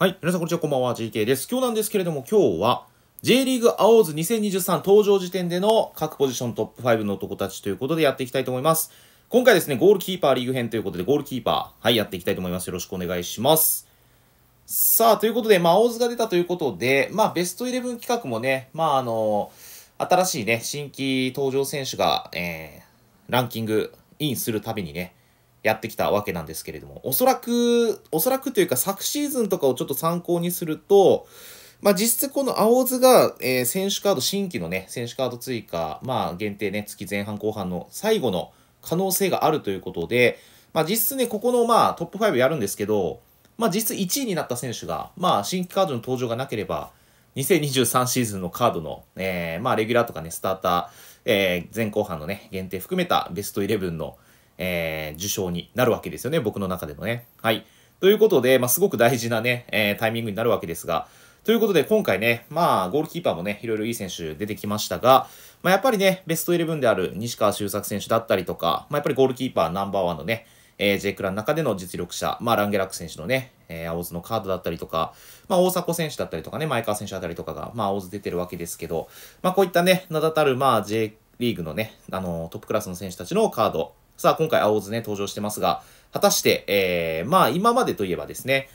はい。皆さんこんにちは、こんばんは。GK です。今日なんですけれども、今日は J リーグ青ズ2023登場時点での各ポジショントップ5の男たちということでやっていきたいと思います。今回ですね、ゴールキーパーリーグ編ということで、ゴールキーパー、はい、やっていきたいと思います。よろしくお願いします。さあ、ということで、まあ、青ズが出たということで、まあ、ベストイレブン企画もね、まあ、あの、新しいね、新規登場選手が、えー、ランキングインするたびにね、やってきたわけなんですけれども、おそらく、おそらくというか昨シーズンとかをちょっと参考にすると、まあ実質この青津が、えー、選手カード、新規のね、選手カード追加、まあ限定ね、月前半後半の最後の可能性があるということで、まあ実質ね、ここのまあトップ5やるんですけど、まあ実質1位になった選手が、まあ新規カードの登場がなければ、2023シーズンのカードの、えー、まあレギュラーとかね、スターター、えー、前後半のね、限定含めたベストイレブンの、えー、受賞になるわけですよね、僕の中でのね。はい。ということで、まあ、すごく大事なね、えー、タイミングになるわけですが、ということで、今回ね、まあ、ゴールキーパーもね、いろいろいい選手出てきましたが、まあ、やっぱりね、ベストイレブンである西川修作選手だったりとか、まあ、やっぱりゴールキーパーナンバーワンのね、えー、J クラの中での実力者、まあ、ランゲラック選手のね、えー、青津のカードだったりとか、まあ、大迫選手だったりとかね、前川選手だったりとかが、まあ、青津出てるわけですけど、まあ、こういったね、名だたる、まあ、J リーグのね、あの、トップクラスの選手たちのカード、さあ、今回、青津ね、登場してますが、果たして、えー、まあ、今までといえばですね、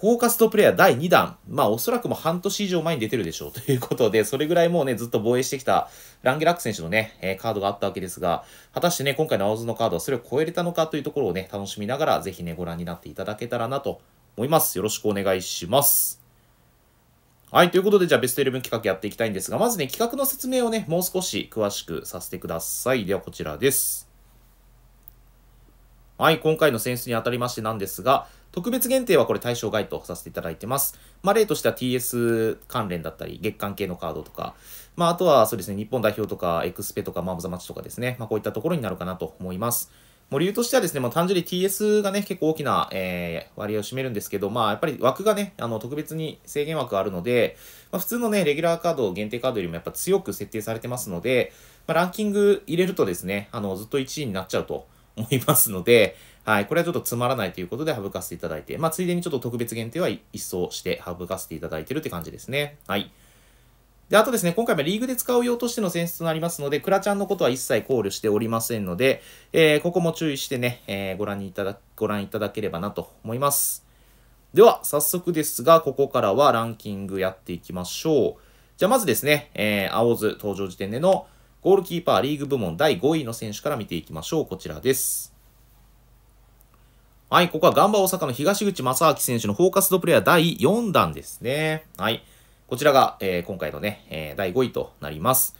フォーカストプレイヤー第2弾、まあ、おそらくも半年以上前に出てるでしょう ということで、それぐらいもうね、ずっと防衛してきたランゲラック選手のね、えー、カードがあったわけですが、果たしてね、今回の青津のカードはそれを超えれたのかというところをね、楽しみながら、ぜひね、ご覧になっていただけたらなと思います。よろしくお願いします。はい、ということで、じゃあベスト11企画やっていきたいんですが、まずね、企画の説明をね、もう少し詳しくさせてください。では、こちらです。はい、今回の選出にあたりましてなんですが、特別限定はこれ対象外とさせていただいてます。まあ、例としては TS 関連だったり、月間系のカードとか、まあ、あとはそうですね、日本代表とか、エクスペとか、マームザマッチとかですね、まあ、こういったところになるかなと思います。もう理由としてはですね、まあ、単純に TS がね、結構大きな、えー、割合を占めるんですけど、まあ、やっぱり枠がね、あの、特別に制限枠があるので、まあ、普通のね、レギュラーカード、限定カードよりもやっぱ強く設定されてますので、まあ、ランキング入れるとですね、あの、ずっと1位になっちゃうと思いますので、はい、これはちょっとつまらないということで省かせていただいて、まあ、ついでにちょっと特別限定は一掃して省かせていただいてるって感じですね。はい。で、あとですね、今回もリーグで使う用としての選出となりますので、クラちゃんのことは一切考慮しておりませんので、えー、ここも注意してね、えー、ご覧いただ、ご覧いただければなと思います。では、早速ですが、ここからはランキングやっていきましょう。じゃあ、まずですね、えー、青津登場時点でのゴールキーパーリーグ部門第5位の選手から見ていきましょう。こちらです。はい、ここはガンバ大阪の東口正明選手のフォーカスドプレイヤー第4弾ですね。はい。こちらが、えー、今回のね、えー、第5位となります。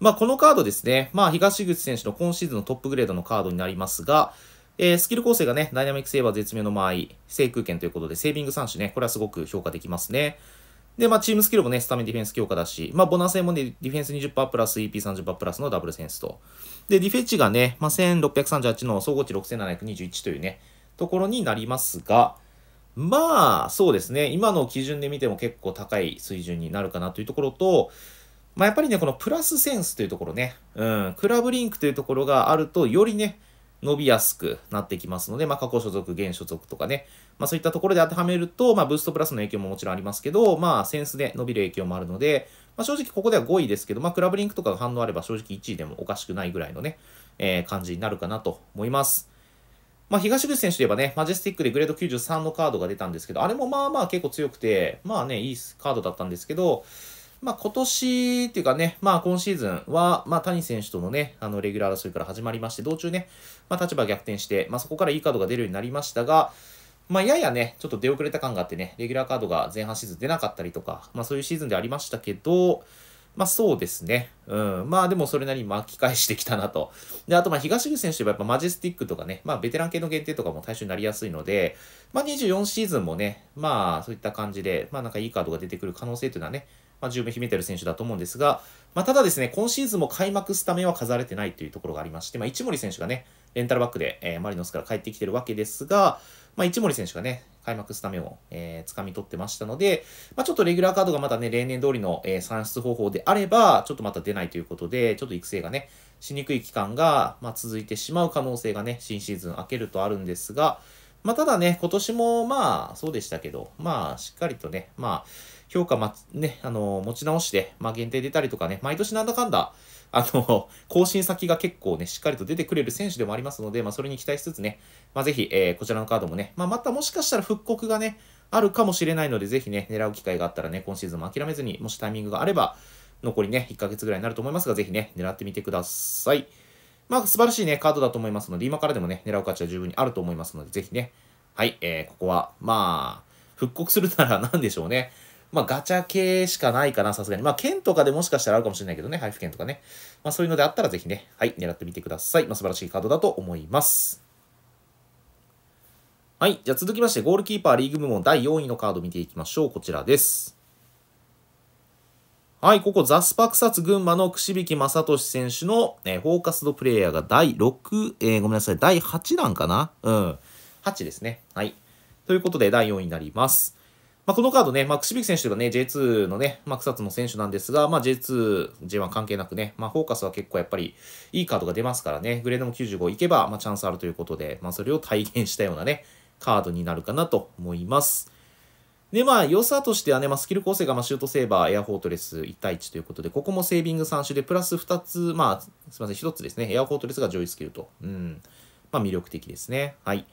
まあ、このカードですね。まあ、東口選手の今シーズンのトップグレードのカードになりますが、えー、スキル構成がね、ダイナミックセーバー絶妙の場合、制空権ということで、セービング3種ね、これはすごく評価できますね。で、まあ、チームスキルもね、スタメンディフェンス強化だし、まあ、ボナスもね、ディフェンス20%プラス EP30% プラスのダブルセンスと。で、ディフェッチがね、まあ、1638の総合値6721というね、ところになりますが、まあ、そうですね。今の基準で見ても結構高い水準になるかなというところと、まあ、やっぱりね、このプラスセンスというところね、うん、クラブリンクというところがあると、よりね、伸びやすくなってきますので、まあ、過去所属、現所属とかね、まあ、そういったところで当てはめると、まあ、ブーストプラスの影響ももちろんありますけど、まあ、センスで伸びる影響もあるので、まあ、正直ここでは5位ですけど、まあ、クラブリンクとかが反応あれば正直1位でもおかしくないぐらいのね、えー、感じになるかなと思います。まあ、東口選手といえばね、マジェスティックでグレード93のカードが出たんですけど、あれもまあまあ結構強くて、まあね、いいカードだったんですけど、まあ今年っていうかね、まあ今シーズンは、まあ谷選手とのね、あのレギュラー争いから始まりまして、道中ね、まあ立場逆転して、まあそこからいいカードが出るようになりましたが、まあややね、ちょっと出遅れた感があってね、レギュラーカードが前半シーズン出なかったりとか、まあそういうシーズンでありましたけど、まあそうですね。うん。まあでもそれなりに巻き返してきたなと。で、あとまあ東口選手はやっぱマジェスティックとかね、まあベテラン系の限定とかも対象になりやすいので、まあ24シーズンもね、まあそういった感じで、まあなんかいいカードが出てくる可能性というのはね、まあ十分秘めてる選手だと思うんですが、まあただですね、今シーズンも開幕スタメンは飾れてないというところがありまして、まあ一森選手がね、レンタルバックで、えー、マリノスから帰ってきてるわけですが、まあ一森選手がね、開幕スタメンを、えー、掴み取ってましたので、まあ、ちょっとレギュラーカードがまたね、例年通りの、えー、算出方法であれば、ちょっとまた出ないということで、ちょっと育成がね、しにくい期間が、まあ、続いてしまう可能性がね、新シーズン明けるとあるんですが、まあ、ただね、今年もまあ、そうでしたけど、まあ、しっかりとね、まあ、評価ま、ね、あの、持ち直して、まあ、限定出たりとかね、毎年なんだかんだ、あの、更新先が結構ね、しっかりと出てくれる選手でもありますので、まあ、それに期待しつつね、まあ、ぜひ、えー、こちらのカードもね、まあ、またもしかしたら復刻がね、あるかもしれないので、ぜひね、狙う機会があったらね、今シーズンも諦めずに、もしタイミングがあれば、残りね、1ヶ月ぐらいになると思いますが、ぜひね、狙ってみてください。まあ、素晴らしいね、カードだと思いますので、今からでもね、狙う価値は十分にあると思いますので、ぜひね、はい、えー、ここは、まあ、復刻するなら何でしょうね。まあ、ガチャ系しかないかな、さすがに。まあ、剣とかでもしかしたらあるかもしれないけどね、配布券とかね。まあ、そういうのであったらぜひね、はい、狙ってみてください。まあ、素晴らしいカードだと思います。はい、じゃあ続きまして、ゴールキーパーリーグ部門第4位のカード見ていきましょう。こちらです。はい、ここ、ザスパ草津群馬の串引正俊選手の、え、フォーカスドプレイヤーが第6、えー、ごめんなさい、第8弾かな？うん。8ですね。はい。ということで、第4位になります。まあ、このカードね、まあ、串引選手がね、J2 のね、まあ、草津の選手なんですが、まあ、J2、J1 関係なくね、まあ、フォーカスは結構やっぱりいいカードが出ますからね、グレードも95いけば、まあ、チャンスあるということで、まあ、それを体現したようなね、カードになるかなと思います。で、まあ、良さとしてはね、まあ、スキル構成が、まあ、シュートセーバー、エアフォートレス1対1ということで、ここもセービング3種で、プラス2つ、まあ、すみません、1つですね、エアフォートレスが上位スキルと。うん。まあ、魅力的ですね。はい。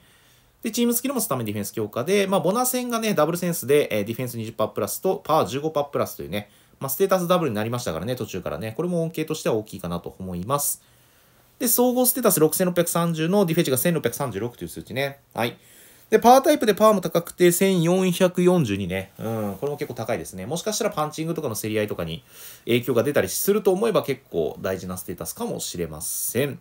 で、チームスキルもスタメンディフェンス強化で、まあ、ボナ戦がね、ダブルセンスで、え、ディフェンス20%プラスと、パー15%プラスというね、まあ、ステータスダブルになりましたからね、途中からね、これも恩恵としては大きいかなと思います。で、総合ステータス6630のディフェンチが1636という数値ね。はい。で、パワータイプでパワーも高くて1442ね。うん、これも結構高いですね。もしかしたらパンチングとかの競り合いとかに影響が出たりすると思えば結構大事なステータスかもしれません。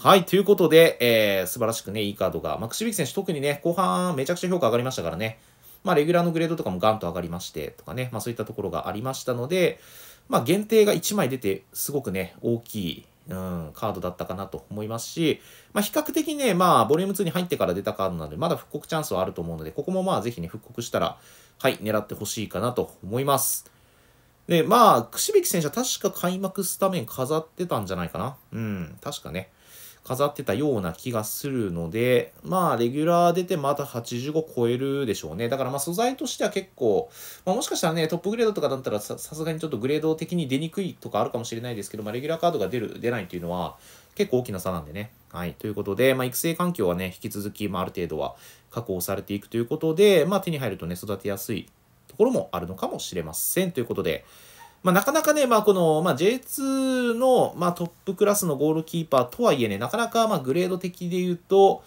はい、ということで、えー、素晴らしくね、いいカードが、まあ、串引選手特にね、後半めちゃくちゃ評価上がりましたからね、まあ、レギュラーのグレードとかもガンと上がりまして、とかね、まあ、そういったところがありましたので、まあ、限定が1枚出て、すごくね、大きい、うん、カードだったかなと思いますし、まあ、比較的ね、まあ、ボリューム2に入ってから出たカードなので、まだ復刻チャンスはあると思うので、ここもまあ、ぜひね、復刻したら、はい、狙ってほしいかなと思います。で、まあ、串引選手は確か開幕スタメン飾ってたんじゃないかな。うん、確かね。飾ってたような気がするので、まあ、レギュラー出てまた85超えるでしょうね。だからまあ、素材としては結構、まあ、もしかしたらね、トップグレードとかだったらさすがにちょっとグレード的に出にくいとかあるかもしれないですけど、まあ、レギュラーカードが出る、出ないというのは結構大きな差なんでね。はい。ということで、まあ、育成環境はね、引き続き、まあ、ある程度は確保されていくということで、まあ、手に入るとね、育てやすいところもあるのかもしれません。ということで、まあ、なかなかね、まあ、この、まあ、J2 の、まあ、トップクラスのゴールキーパーとはいえね、なかなか、まあ、グレード的で言うと、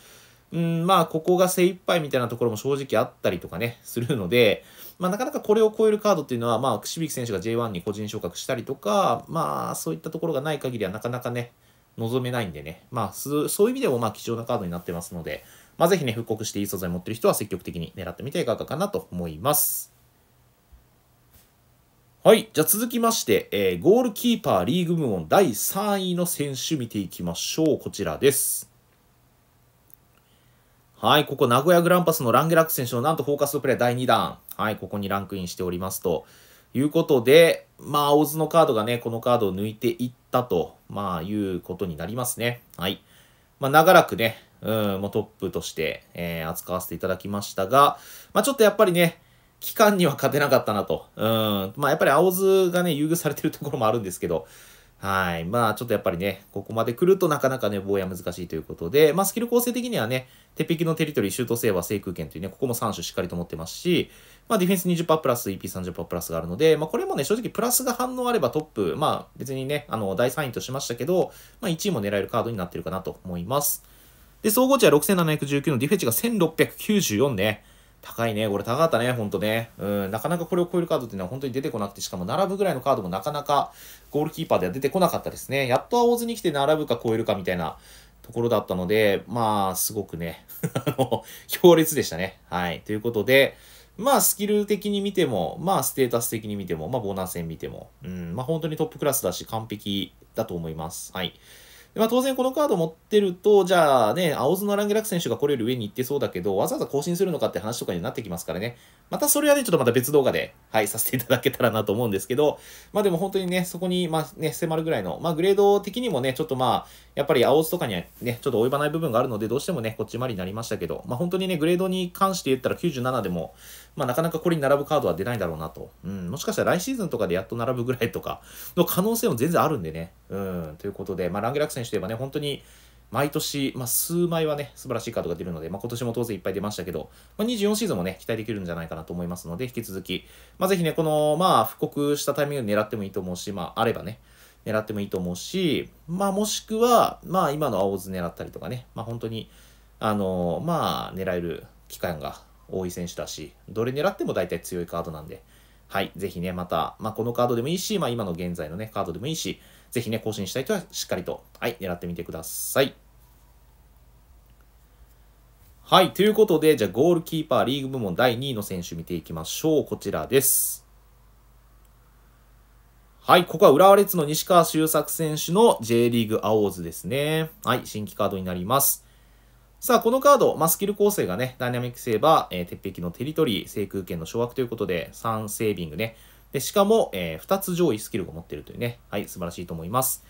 うん、まあ、ここが精一杯みたいなところも正直あったりとかね、するので、まあ、なかなかこれを超えるカードっていうのは、まあ、串引選手が J1 に個人昇格したりとか、まあ、そういったところがない限りはなかなかね、望めないんでね、まあ、そういう意味でも、まあ、貴重なカードになってますので、まあ、ぜひね、復刻していい素材持ってる人は積極的に狙ってみてはいかがかなと思います。はい。じゃあ続きまして、えー、ゴールキーパーリーグ部門第3位の選手見ていきましょう。こちらです。はい。ここ、名古屋グランパスのランゲラック選手のなんとフォーカスプレイ第2弾。はい。ここにランクインしておりますと。いうことで、まあ、大津のカードがね、このカードを抜いていったと、まあ、いうことになりますね。はい。まあ、長らくね、うん、もうトップとして、えー、扱わせていただきましたが、まあ、ちょっとやっぱりね、期間には勝てなかったなと。うん。まあやっぱり青津がね、優遇されてるところもあるんですけど、はい。まあちょっとやっぱりね、ここまで来るとなかなかね、防衛は難しいということで、まあスキル構成的にはね、鉄壁のテリトリー、シュートセーバー、制空権というね、ここも3種しっかりと持ってますし、まあディフェンス20%プラス、EP30% プラスがあるので、まあこれもね、正直プラスが反応あればトップ、まあ別にね、あの、第3位としましたけど、まあ1位も狙えるカードになってるかなと思います。で、総合値は6719のディフェンチが1694ね。高いね。これ高かったね、ほんとね。うん、なかなかこれを超えるカードっていうのは本当に出てこなくて、しかも並ぶぐらいのカードもなかなかゴールキーパーでは出てこなかったですね。やっと青津に来て並ぶか超えるかみたいなところだったので、まあ、すごくね、あの、強烈でしたね。はい。ということで、まあ、スキル的に見ても、まあ、ステータス的に見ても、まあ、ボーナス戦見ても、うん、まあ、本当にトップクラスだし、完璧だと思います。はい。まあ、当然このカード持ってると、じゃあね、青津のランゲラック選手がこれより上に行ってそうだけど、わざわざ更新するのかって話とかになってきますからね。またそれはね、ちょっとまた別動画で、はい、させていただけたらなと思うんですけど、まあでも本当にね、そこに、まあね、迫るぐらいの、まあグレード的にもね、ちょっとまあ、やっぱり青津とかにはね、ちょっと及ばない部分があるので、どうしてもね、こっち回りになりましたけど、まあ本当にね、グレードに関して言ったら97でも、まあなかなかこれに並ぶカードは出ないだろうなと。うん、もしかしたら来シーズンとかでやっと並ぶぐらいとかの可能性も全然あるんでね。うん、ということで、まあランゲラク選手といえばね、本当に、毎年、まあ、数枚はね、素晴らしいカードが出るので、まあ、今年も当然いっぱい出ましたけど、まあ、24シーズンもね、期待できるんじゃないかなと思いますので、引き続き、まあ、ぜひね、この、まあ、復刻したタイミングで狙ってもいいと思うし、まあ、あればね、狙ってもいいと思うし、まあ、もしくは、まあ、今の青図狙ったりとかね、まあ、本当に、あの、まあ、狙える期間が多い選手だし、どれ狙っても大体強いカードなんで、はい、ぜひね、また、まあ、このカードでもいいし、まあ、今の現在のね、カードでもいいし、ぜひね、更新したい人はしっかりと、はい、狙ってみてください。はい。ということで、じゃあ、ゴールキーパーリーグ部門第2位の選手見ていきましょう。こちらです。はい。ここは浦和レッズの西川修作選手の J リーグアオーズですね。はい。新規カードになります。さあ、このカード、まあ、スキル構成がね、ダイナミックセーバー、えー、鉄壁のテリトリー、制空権の掌握ということで、3セービングね。で、しかも、えー、2つ上位スキルを持ってるというね。はい。素晴らしいと思います。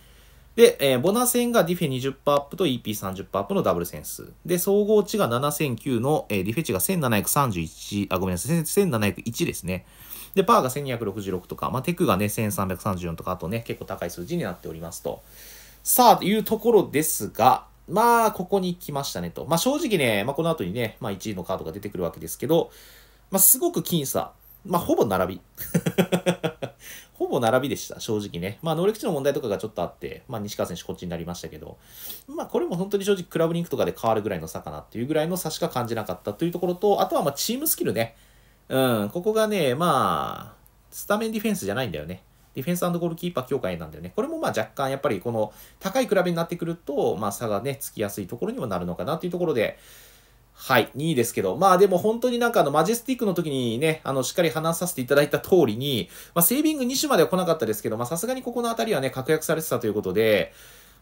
で、えー、ボナセンがディフェ20%アップと EP30% アップのダブルセンス。で、総合値が7009の、えー、ディフェ値が1731、あ、ごめんなさい、1701ですね。で、パーが1266とか、まあ、テクがね、1334とか、あとね、結構高い数字になっておりますと。さあ、というところですが、まあ、ここに来ましたねと。まあ、正直ね、まあ、この後にね、まあ、1位のカードが出てくるわけですけど、まあ、すごく僅差。まあ、ほぼ並び。ほぼ並びでした、正直ね。まあ、能力値の問題とかがちょっとあって、まあ、西川選手こっちになりましたけど、まあ、これも本当に正直クラブリンクとかで変わるぐらいの差かなっていうぐらいの差しか感じなかったというところと、あとはまあ、チームスキルね。うん、ここがね、まあ、スタメンディフェンスじゃないんだよね。ディフェンスゴールキーパー強化なんだよね。これもまあ若干やっぱりこの高い比べになってくると、まあ差がね、つきやすいところにもなるのかなというところで、はい、2位ですけど、まあでも本当になんかあのマジェスティックの時にね、あのしっかり話させていただいた通りに、まあセービング2種までは来なかったですけど、まあさすがにここの辺りはね、確約されてたということで、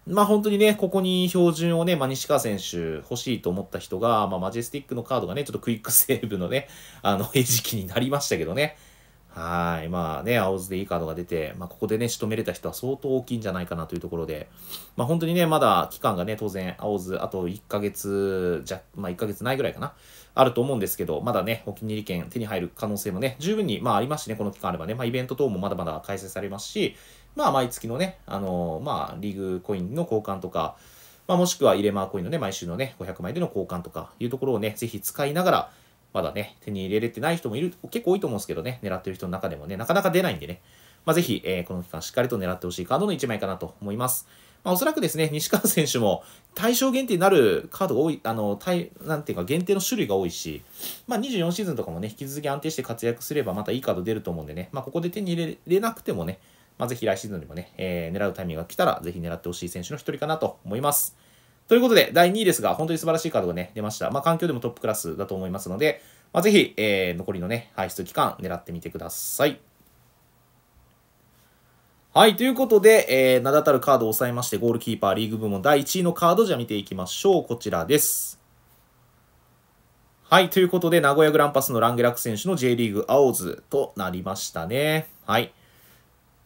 まあ本当にね、ここに標準をね、まあ、西川選手欲しいと思った人が、まあマジェスティックのカードがね、ちょっとクイックセーブのね、あの、餌食になりましたけどね。はい。まあね、青津でいいカードが出て、まあここでね、仕留めれた人は相当大きいんじゃないかなというところで、まあ本当にね、まだ期間がね、当然、青津、あと1ヶ月じゃ、まあ1ヶ月ないぐらいかな、あると思うんですけど、まだね、お気に入り券手に入る可能性もね、十分に、まあありますしね、この期間あればね、まあイベント等もまだまだ開催されますし、まあ毎月のね、あのー、まあリーグコインの交換とか、まあもしくは入れマーコインのね、毎週のね、500枚での交換とかいうところをね、ぜひ使いながら、まだね、手に入れれてない人もいる、結構多いと思うんですけどね、狙ってる人の中でもね、なかなか出ないんでね、まあ、ぜひ、えー、この期間しっかりと狙ってほしいカードの1枚かなと思います。まあ、おそらくですね、西川選手も対象限定になるカードが多い、あの、対、なんていうか限定の種類が多いし、まあ、24シーズンとかもね、引き続き安定して活躍すればまたいいカード出ると思うんでね、まあ、ここで手に入れれなくてもね、まあ、ぜひ来シーズンにもね、えー、狙うタイミングが来たら、ぜひ狙ってほしい選手の一人かなと思います。ということで、第2位ですが、本当に素晴らしいカードがね、出ました。まあ、環境でもトップクラスだと思いますので、まあ、ぜひ、えー、残りのね、排出期間狙ってみてください。はい。ということで、えー、名だたるカードを抑えまして、ゴールキーパーリーグ部門第1位のカード、じゃ見ていきましょう。こちらです。はい。ということで、名古屋グランパスのランゲラク選手の J リーグアオーズとなりましたね。はい。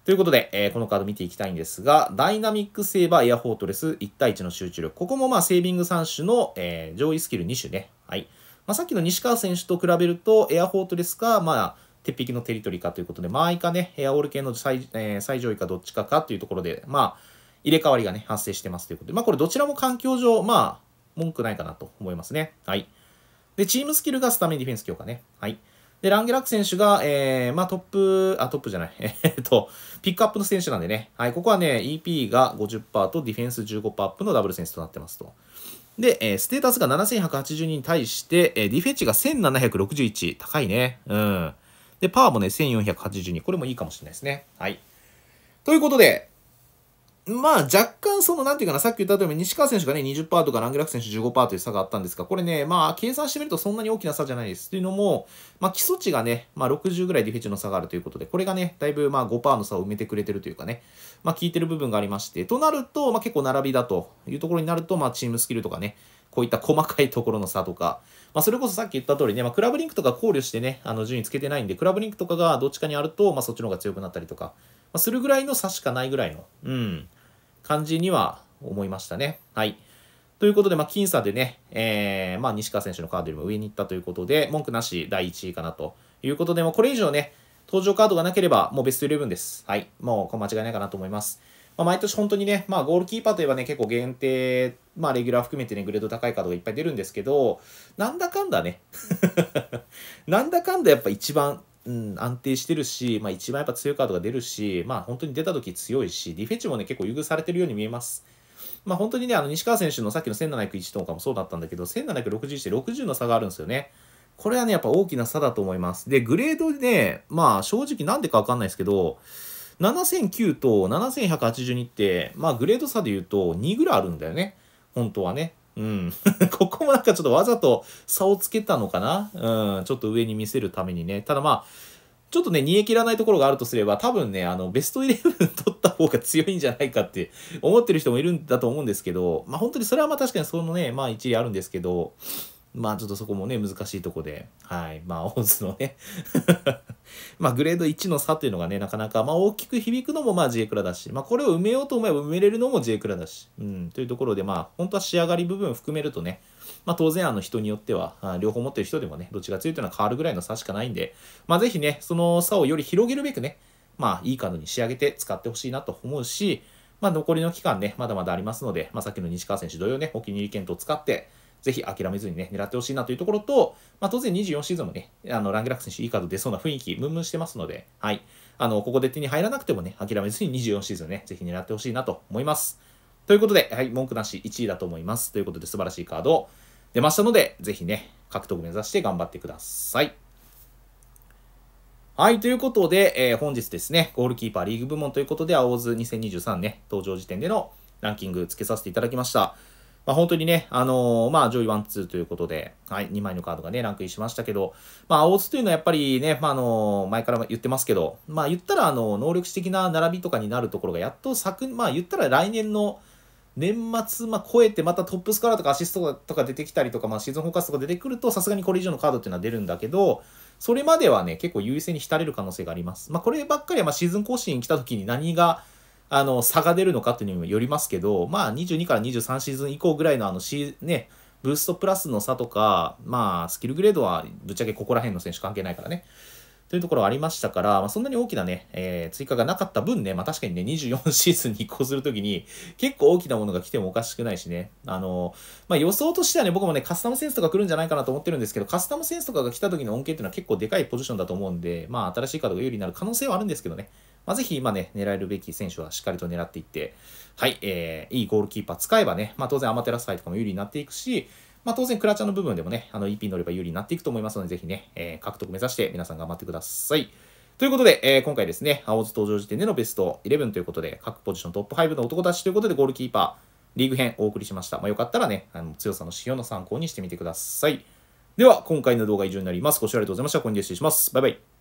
ということで、えー、このカード見ていきたいんですが、ダイナミックセーバーエアフォートレス1対1の集中力。ここもまあセービング3種の、えー、上位スキル2種ね。はい。まあ、さっきの西川選手と比べると、エアフォートレスか、まあ、鉄壁のテリトリーかということで、まあ、いかね、エアオール系の最,、えー、最上位かどっちかかというところで、まあ、入れ替わりがね、発生してますということで、まあ、これどちらも環境上、まあ、文句ないかなと思いますね。はい。で、チームスキルがスタメンディフェンス強化ね。はい。で、ランゲラック選手が、えー、まあトップ、あ、トップじゃない。えっと、ピックアップの選手なんでね。はい、ここはね、EP が50%とディフェンス15%アップのダブルセンスとなってますと。で、えー、ステータスが7182に対して、えー、ディフェッチが1761。高いね。うん。で、パワーもね、1482。これもいいかもしれないですね。はい。ということで、まあ若干その、なんていうかな、さっき言った通り、西川選手がね、20%とかラングラック選手15%という差があったんですが、これね、まあ計算してみるとそんなに大きな差じゃないです。というのも、まあ基礎値がね、まあ60ぐらいディフェチの差があるということで、これがね、だいぶまあ5%の差を埋めてくれてるというかね、まあ効いてる部分がありまして、となると、まあ結構並びだというところになると、まあチームスキルとかね、こういった細かいところの差とか、まあ、それこそさっき言った通りね、まあ、クラブリンクとか考慮してね、あの順位つけてないんで、クラブリンクとかがどっちかにあると、まあ、そっちの方が強くなったりとか、あ、するぐらいの差しかないぐらいの、うん、感じには思いましたね。はい。ということで、まあ、僅差でね、えー、まあ、西川選手のカードよりも上に行ったということで、文句なし第1位かなということで、もこれ以上ね、登場カードがなければ、もうベスト11です。はい。もう、間違いないかなと思います。まあ、毎年本当にね、まあ、ゴールキーパーといえばね、結構限定、まあ、レギュラー含めてね、グレード高いカードがいっぱい出るんですけど、なんだかんだね、なんだかんだやっぱ一番、うん、安定してるし、まあ、一番やっぱ強いカードが出るし、まあ、本当に出た時強いし、ディフェッチもね、結構優遇されてるように見えます。まあ、本当にね、あの、西川選手のさっきの1701とかもそうだったんだけど、1761で60の差があるんですよね。これはね、やっぱ大きな差だと思います。で、グレードでね、まあ、正直なんでかわかんないですけど、7009と7182って、まあグレード差で言うと2ぐらいあるんだよね。本当はね。うん。ここもなんかちょっとわざと差をつけたのかな？うん。ちょっと上に見せるためにね。ただまあ、ちょっとね、煮え切らないところがあるとすれば、多分ね、あの、ベストイレブン取った方が強いんじゃないかって思ってる人もいるんだと思うんですけど、まあ本当にそれはまあ確かにそのね、まあ一理あるんですけど、まあちょっとそこもね、難しいとこで、はい。まあ、オーズのねまあグレード1の差というのがね、なかなか、まあ大きく響くのもまあ J クラだし、まあこれを埋めようと思えば埋めれるのも J クラだし、うん、というところで、まあ本当は仕上がり部分含めるとね、まあ当然あの人によっては、両方持ってる人でもね、どっちが強いというのは変わるぐらいの差しかないんで、まあぜひね、その差をより広げるべくね、まあいいカードに仕上げて使ってほしいなと思うし、まあ残りの期間ね、まだまだありますので、まあさっきの西川選手同様ね、お気に入り検討を使って、ぜひ諦めずにね、狙ってほしいなというところと、まあ、当然24シーズンもね、あの、ラングラック選手いいカード出そうな雰囲気、ムンムンしてますので、はい。あの、ここで手に入らなくてもね、諦めずに24シーズンね、ぜひ狙ってほしいなと思います。ということで、はい、文句なし1位だと思います。ということで、素晴らしいカード出ましたので、ぜひね、獲得目指して頑張ってください。はい、ということで、えー、本日ですね、ゴールキーパーリーグ部門ということで、青ズ2023ね、登場時点でのランキングつけさせていただきました。まあ、本当にね、あのー、まあ、上位ワンツーということで、はい、2枚のカードがね、ランクインしましたけど、まあ、青津というのはやっぱりね、まあ、あのー、前から言ってますけど、まあ、言ったら、あの、能力値的な並びとかになるところが、やっと昨、まあ、言ったら来年の年末、まあ、超えて、またトップスカラーとかアシストとか出てきたりとか、まあ、シーズンフォーカスとか出てくると、さすがにこれ以上のカードっていうのは出るんだけど、それまではね、結構優位性に浸れる可能性があります。まあ、こればっかりは、まあ、シーズン更新来た時に何が、あの、差が出るのかっていうのにもよりますけど、まあ、22から23シーズン以降ぐらいのあの、シね、ブーストプラスの差とか、まあ、スキルグレードはぶっちゃけここら辺の選手関係ないからね。というところはありましたから、まあ、そんなに大きなね、えー、追加がなかった分ね、まあ、確かにね、24シーズンに移行するときに、結構大きなものが来てもおかしくないしね、あの、まあ、予想としてはね、僕もね、カスタムセンスとか来るんじゃないかなと思ってるんですけど、カスタムセンスとかが来た時の恩恵っていうのは結構でかいポジションだと思うんで、まあ、新しいカードが有利になる可能性はあるんですけどね、まあ、ぜひ今ね、狙えるべき選手はしっかりと狙っていって、はい、えー、いいゴールキーパー使えばね、まあ、当然アマテラスイとかも有利になっていくし、まあ、当然クラチャの部分でもね、あの EP 乗れば有利になっていくと思いますので、ぜひね、えー、獲得目指して皆さん頑張ってください。ということで、えー、今回ですね、青津登場時点でのベスト11ということで、各ポジショントップ5の男たちということで、ゴールキーパー、リーグ編お送りしました。まあ、よかったらね、あの強さの指標の参考にしてみてください。では、今回の動画は以上になります。ご視聴ありがとうございました。これにで失礼します。バイバイ。